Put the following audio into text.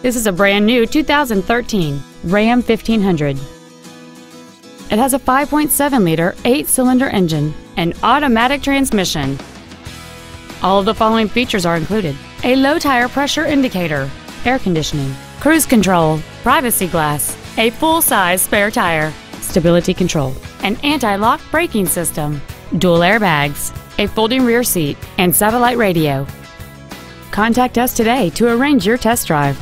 This is a brand new 2013 Ram 1500. It has a 5.7 liter, 8 cylinder engine, and automatic transmission. All of the following features are included a low tire pressure indicator, air conditioning, cruise control, privacy glass, a full size spare tire, stability control, an anti lock braking system, dual airbags, a folding rear seat, and satellite radio. Contact us today to arrange your test drive.